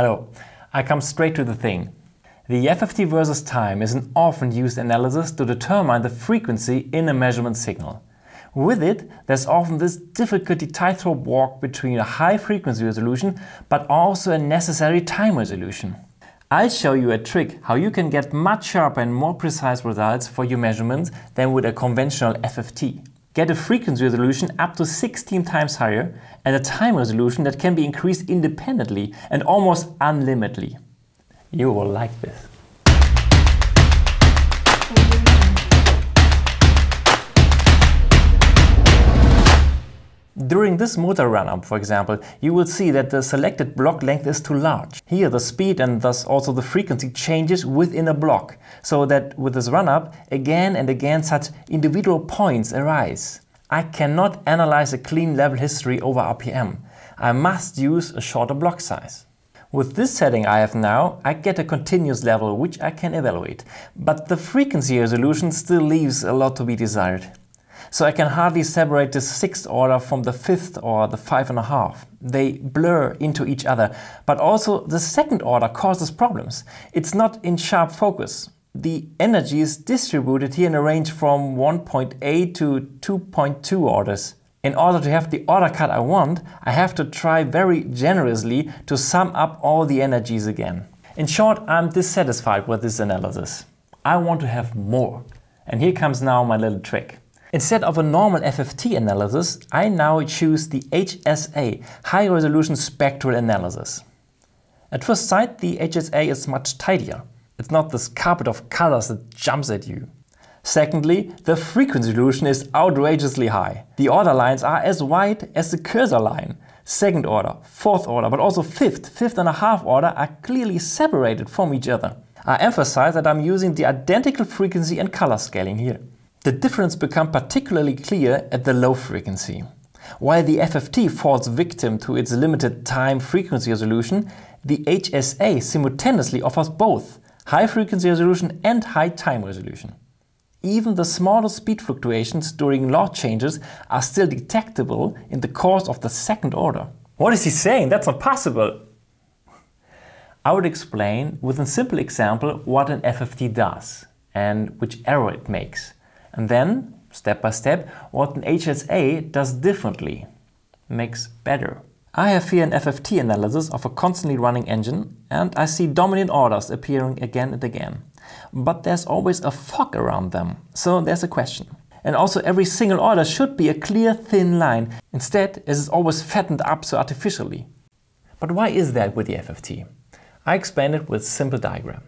Hello, I come straight to the thing. The FFT versus time is an often used analysis to determine the frequency in a measurement signal. With it, there's often this difficulty tightrope walk between a high frequency resolution but also a necessary time resolution. I'll show you a trick how you can get much sharper and more precise results for your measurements than with a conventional FFT. Get a frequency resolution up to 16 times higher and a time resolution that can be increased independently and almost unlimitedly. You will like this. During this motor run-up, for example, you will see that the selected block length is too large. Here the speed and thus also the frequency changes within a block, so that with this run-up, again and again such individual points arise. I cannot analyze a clean level history over RPM. I must use a shorter block size. With this setting I have now, I get a continuous level which I can evaluate, but the frequency resolution still leaves a lot to be desired. So I can hardly separate the sixth order from the fifth or the five and a half. They blur into each other, but also the second order causes problems. It's not in sharp focus. The energy is distributed here in a range from 1.8 to 2.2 orders. In order to have the order cut I want, I have to try very generously to sum up all the energies again. In short, I'm dissatisfied with this analysis. I want to have more. And here comes now my little trick. Instead of a normal FFT analysis, I now choose the HSA, High Resolution Spectral Analysis. At first sight, the HSA is much tidier. It's not this carpet of colors that jumps at you. Secondly, the frequency resolution is outrageously high. The order lines are as wide as the cursor line. Second order, fourth order, but also fifth, fifth and a half order are clearly separated from each other. I emphasize that I'm using the identical frequency and color scaling here. The difference becomes particularly clear at the low frequency. While the FFT falls victim to its limited time frequency resolution, the HSA simultaneously offers both high frequency resolution and high time resolution. Even the smallest speed fluctuations during log changes are still detectable in the course of the second order. What is he saying? That's not possible! I would explain with a simple example what an FFT does and which error it makes. And then, step by step, what an HSA does differently, makes better. I have here an FFT analysis of a constantly running engine and I see dominant orders appearing again and again. But there's always a fog around them, so there's a question. And also every single order should be a clear thin line. Instead, it is always fattened up so artificially. But why is that with the FFT? I explain it with a simple diagram.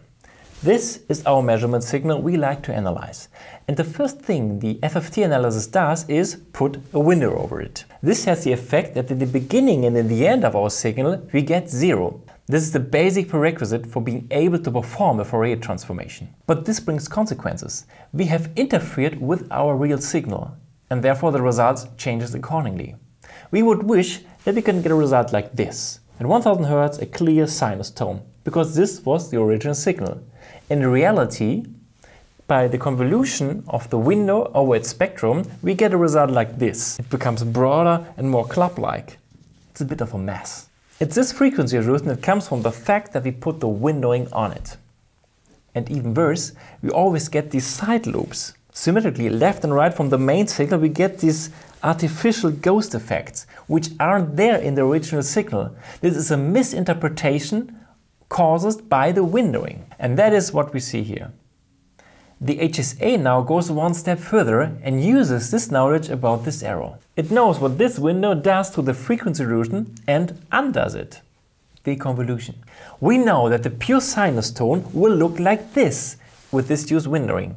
This is our measurement signal we like to analyze. And the first thing the FFT analysis does is put a window over it. This has the effect that in the beginning and in the end of our signal we get zero. This is the basic prerequisite for being able to perform a Fourier transformation. But this brings consequences. We have interfered with our real signal and therefore the results changes accordingly. We would wish that we can get a result like this. At 1000 Hz a clear sinus tone because this was the original signal. In reality, by the convolution of the window over its spectrum, we get a result like this. It becomes broader and more club-like. It's a bit of a mess. It's this frequency resolution that comes from the fact that we put the windowing on it. And even worse, we always get these side lobes. Symmetrically, left and right from the main signal, we get these artificial ghost effects, which aren't there in the original signal. This is a misinterpretation caused by the windowing. And that is what we see here. The HSA now goes one step further and uses this knowledge about this error. It knows what this window does to the frequency resolution and undoes it. The convolution. We know that the pure sinus tone will look like this with this used windowing.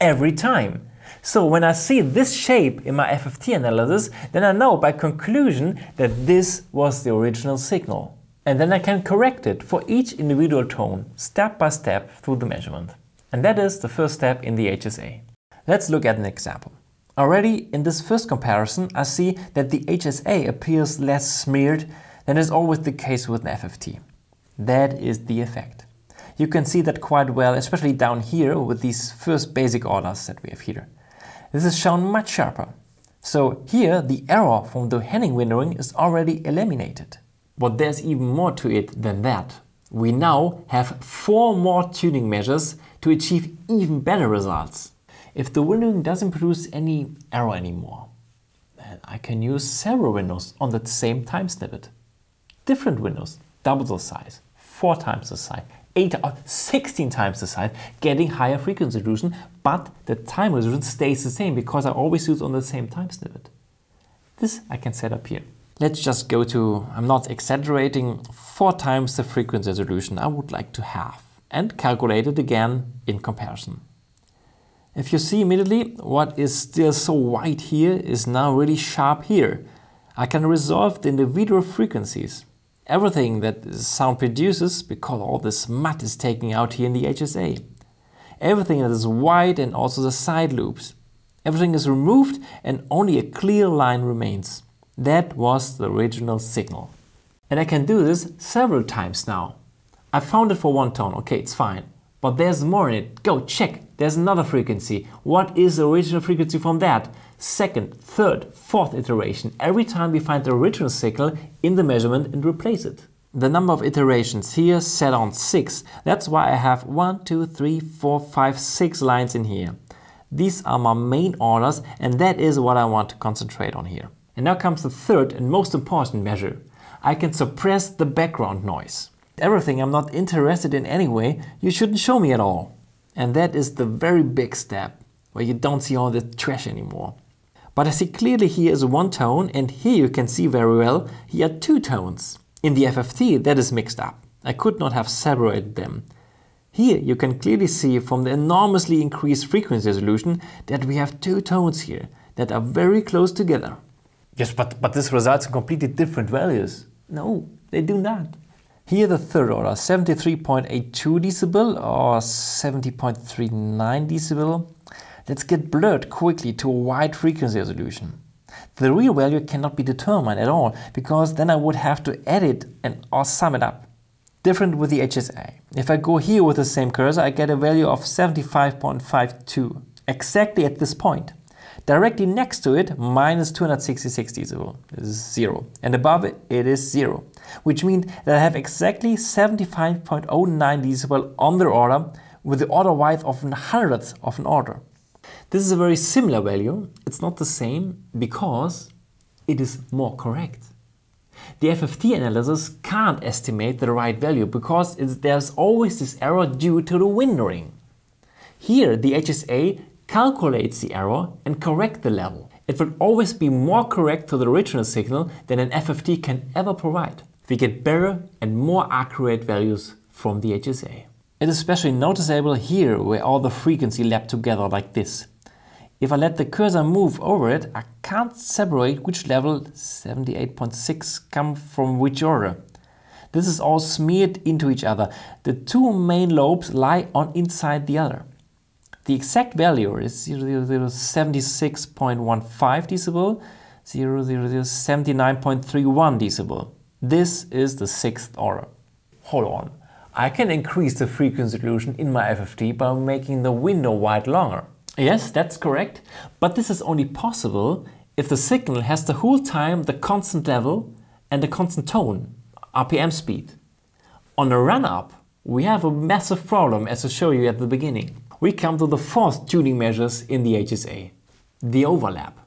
Every time. So when I see this shape in my FFT analysis, then I know by conclusion that this was the original signal and then I can correct it for each individual tone step by step through the measurement. And that is the first step in the HSA. Let's look at an example. Already in this first comparison I see that the HSA appears less smeared than is always the case with an FFT. That is the effect. You can see that quite well, especially down here with these first basic orders that we have here. This is shown much sharper. So here the error from the Hanning windowing is already eliminated. But there's even more to it than that. We now have four more tuning measures to achieve even better results. If the windowing doesn't produce any error anymore, then I can use several windows on the same time snippet. Different windows, double the size, four times the size, 8 or 16 times the size, getting higher frequency resolution, but the time resolution stays the same because I always use on the same time snippet. This I can set up here. Let's just go to, I'm not exaggerating, four times the frequency resolution I would like to have and calculate it again in comparison. If you see immediately what is still so white here is now really sharp here. I can resolve the individual frequencies. Everything that sound produces, because all this mud is taken out here in the HSA. Everything that is white and also the side lobes. Everything is removed and only a clear line remains. That was the original signal. And I can do this several times now. I found it for one tone, okay, it's fine. But there's more in it. Go check. There's another frequency. What is the original frequency from that? Second, third, fourth iteration. Every time we find the original signal in the measurement and replace it. The number of iterations here set on 6. That's why I have one, two, three, four, five, six lines in here. These are my main orders and that is what I want to concentrate on here. And now comes the third and most important measure. I can suppress the background noise everything I'm not interested in anyway, you shouldn't show me at all. And that is the very big step, where you don't see all the trash anymore. But I see clearly here is one tone, and here you can see very well here are two tones. In the FFT that is mixed up. I could not have separated them. Here you can clearly see from the enormously increased frequency resolution that we have two tones here that are very close together. Yes, but, but this results in completely different values. No, they do not. Here the third order, 73.82 decibel or 70.39 decibel. Let's get blurred quickly to a wide frequency resolution. The real value cannot be determined at all because then I would have to edit and or sum it up. Different with the HSA. If I go here with the same cursor, I get a value of 75.52, exactly at this point. Directly next to it, minus 266 decibel is zero. And above it, it is zero. Which means that I have exactly 75.09 decibel on the order with the order width of an hundredth of an order. This is a very similar value. It's not the same because it is more correct. The FFT analysis can't estimate the right value because there's always this error due to the windowing. Here, the HSA calculates the error and correct the level. It will always be more correct to the original signal than an FFT can ever provide. We get better and more accurate values from the HSA. It is especially noticeable here where all the frequency lap together like this. If I let the cursor move over it, I can't separate which level 78.6 come from which order. This is all smeared into each other. The two main lobes lie on inside the other. The exact value is 00076.15 decibel, 00079.31 decibel. This is the sixth order. Hold on. I can increase the frequency resolution in my FFT by making the window wide longer. Yes, that's correct, but this is only possible if the signal has the whole time the constant level and the constant tone, RPM speed. On a run-up, we have a massive problem as I showed you at the beginning we come to the fourth tuning measures in the HSA, the overlap.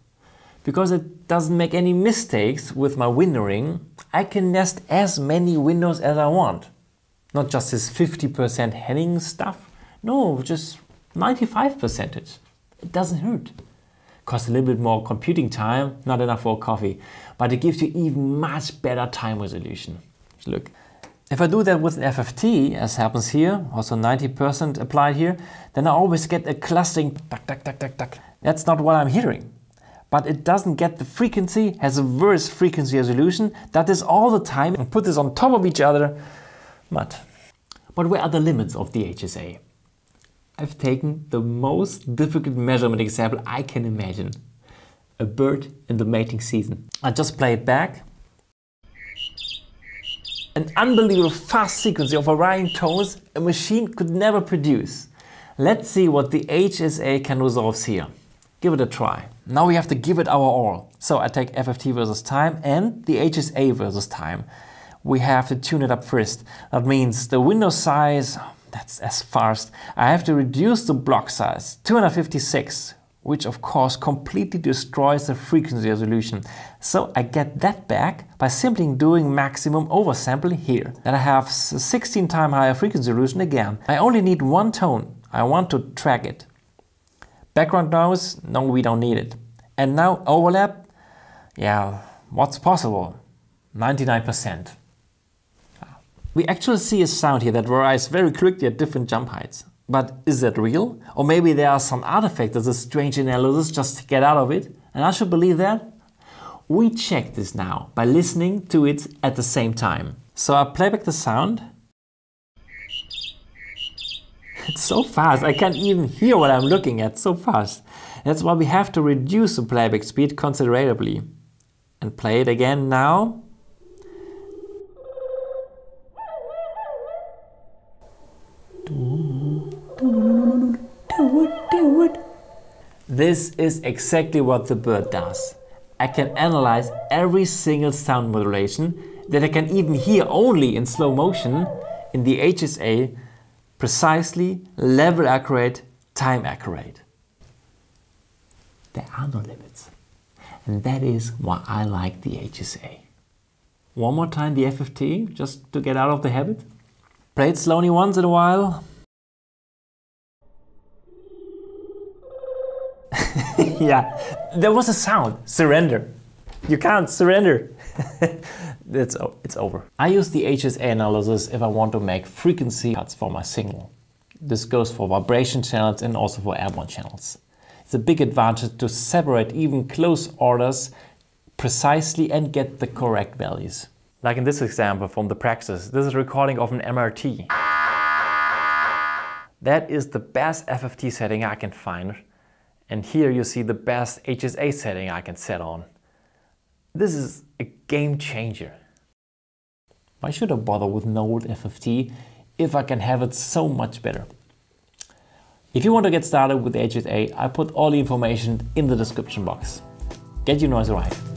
Because it doesn't make any mistakes with my windowing, I can nest as many windows as I want. Not just this 50% heading stuff, no, just 95%. It doesn't hurt. Costs a little bit more computing time, not enough for a coffee, but it gives you even much better time resolution. Look, if I do that with an FFT, as happens here, also 90% applied here, then I always get a clustering tuck, tuck, tuck, tuck, tuck. That's not what I'm hearing. But it doesn't get the frequency, has a worse frequency resolution, that is all the time, and put this on top of each other, mud. But where are the limits of the HSA? I've taken the most difficult measurement example I can imagine. A bird in the mating season. I just play it back an unbelievable fast sequence of varying tones a machine could never produce. Let's see what the HSA can resolve here. Give it a try. Now we have to give it our all. So I take FFT versus time and the HSA versus time. we have to tune it up first. That means the window size, that's as fast. I have to reduce the block size, 256, which of course completely destroys the frequency resolution. So I get that back by simply doing maximum oversampling here. Then I have 16 times higher frequency resolution again. I only need one tone. I want to track it. Background noise, no we don't need it. And now overlap, yeah, what's possible? 99%. Ah. We actually see a sound here that varies very quickly at different jump heights. But is that real? Or maybe there are some artifacts that a strange analysis just to get out of it? And I should believe that? We check this now by listening to it at the same time. So I play back the sound. It's so fast, I can't even hear what I'm looking at, so fast. That's why we have to reduce the playback speed considerably. And play it again now. This is exactly what the bird does. I can analyze every single sound modulation that I can even hear only in slow motion in the HSA precisely, level accurate, time accurate. There are no limits. And that is why I like the HSA. One more time the FFT, just to get out of the habit. Play it slowly once in a while. Yeah, there was a sound, surrender. You can't surrender. it's, it's over. I use the HSA analysis if I want to make frequency cuts for my signal. This goes for vibration channels and also for airborne channels. It's a big advantage to separate even close orders precisely and get the correct values. Like in this example from the Praxis, this is a recording of an MRT. That is the best FFT setting I can find. And here you see the best HSA setting I can set on. This is a game changer. Why should I bother with Node FFT if I can have it so much better? If you want to get started with HSA, I put all the information in the description box. Get your noise right.